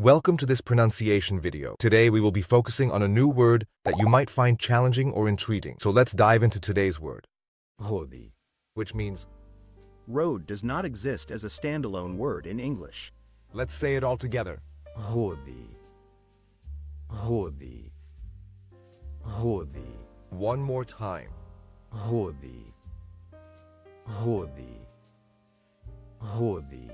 Welcome to this pronunciation video. Today we will be focusing on a new word that you might find challenging or intriguing. So let's dive into today's word, Rhode. which means, Rhode does not exist as a standalone word in English. let's say it all together. Rhode. Rhode. Rhode. One more time. Rhode. Rhode. Rhode.